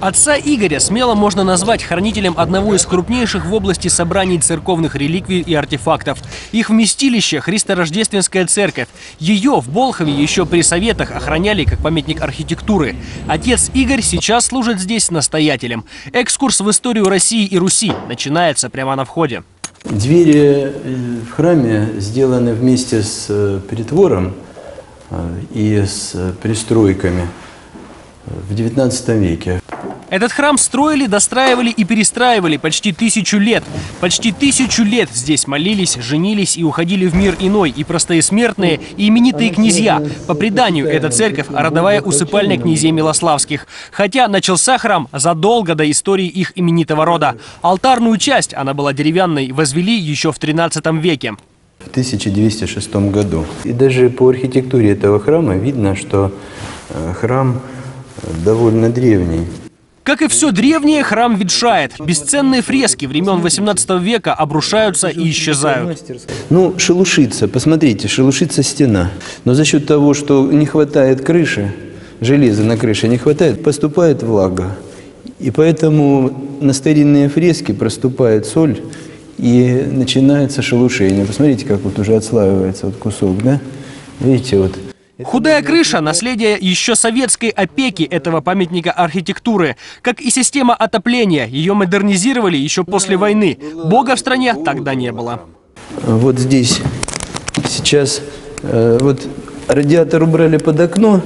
Отца Игоря смело можно назвать хранителем одного из крупнейших в области собраний церковных реликвий и артефактов. Их вместилище – Христорождественская церковь. Ее в Болхове еще при советах охраняли как памятник архитектуры. Отец Игорь сейчас служит здесь настоятелем. Экскурс в историю России и Руси начинается прямо на входе. Двери э, в храме сделаны вместе с э, притвором э, и с пристройками в XIX веке. Этот храм строили, достраивали и перестраивали почти тысячу лет. Почти тысячу лет здесь молились, женились и уходили в мир иной и простые смертные, и именитые князья. По преданию, эта церковь – родовая усыпальня князей Милославских. Хотя начался храм задолго до истории их именитого рода. Алтарную часть, она была деревянной, возвели еще в 13 веке. В 1206 году. И даже по архитектуре этого храма видно, что э, храм довольно древний. Как и все древнее, храм ветшает. Бесценные фрески времен 18 века обрушаются и исчезают. Ну, шелушится, посмотрите, шелушится стена. Но за счет того, что не хватает крыши, железа на крыше не хватает, поступает влага. И поэтому на старинные фрески проступает соль, и начинается шелушение. Посмотрите, как вот уже отслаивается вот кусок, да? Видите, вот Худая крыша – наследие еще советской опеки этого памятника архитектуры. Как и система отопления, ее модернизировали еще после войны. Бога в стране тогда не было. Вот здесь сейчас э, вот радиатор убрали под окно,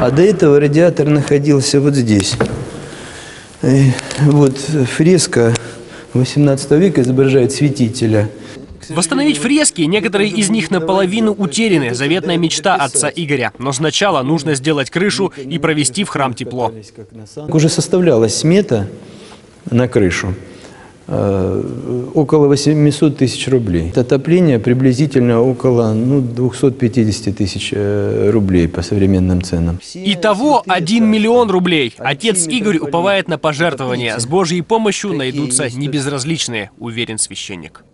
а до этого радиатор находился вот здесь. Вот фреска 18 века изображает святителя – Восстановить фрески, некоторые из них наполовину утеряны, заветная мечта отца Игоря. Но сначала нужно сделать крышу и провести в храм тепло. Уже составлялась смета на крышу. Э, около 800 тысяч рублей. Отопление приблизительно около ну, 250 тысяч э, рублей по современным ценам. Итого 1 миллион рублей. Отец Игорь уповает на пожертвования. С Божьей помощью найдутся небезразличные, уверен священник.